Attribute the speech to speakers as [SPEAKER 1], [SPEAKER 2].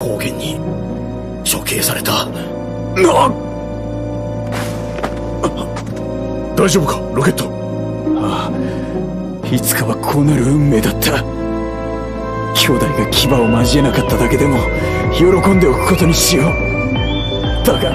[SPEAKER 1] 高原に。処刑された。
[SPEAKER 2] な大丈夫か？ロケット。
[SPEAKER 3] ああ。いつかはこうなる運命だった。兄弟が牙を交えなかっただけでも喜んでおくことにしよう。だが。